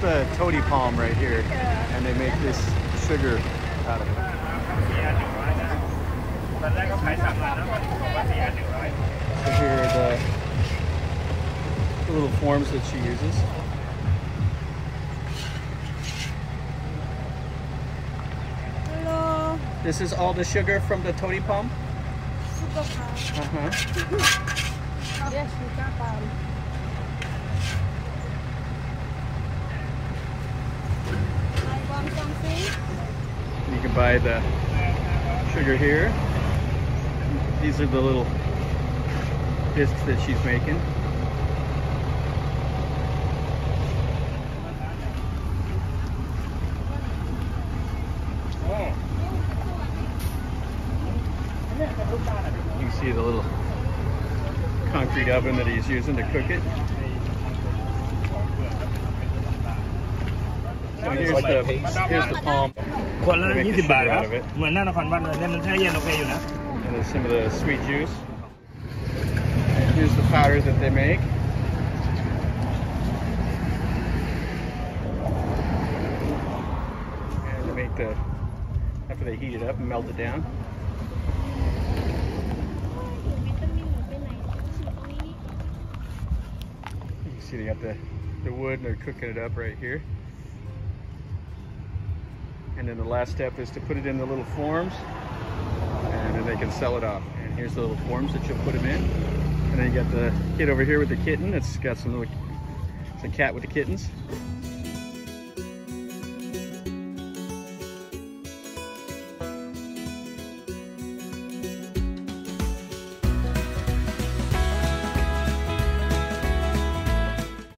the toddy palm right here, and they make this sugar out of it. So here are the, the little forms that she uses. Hello. This is all the sugar from the toddy palm? Sugar palm. Uh-huh. yes, sugar palm. Can buy the sugar here. These are the little discs that she's making. You can see the little concrete oven that he's using to cook it. So here's the here's the palm. คนละ Make ยี่ the สิบบาท sugar ครับ out of it. เหมือนหน้านครวัดเลยเนี่ยมันแช่เย็นโอเคอยู่นะ And there's some of the sweet juice. And here's the powder that they make. And they make the, after they heat it up and melt it down. You can see they got the, the wood and they're cooking it up right here. And then the last step is to put it in the little forms and then they can sell it off. And here's the little forms that you'll put them in. And then you got the kid over here with the kitten. It's got some little, it's a cat with the kittens.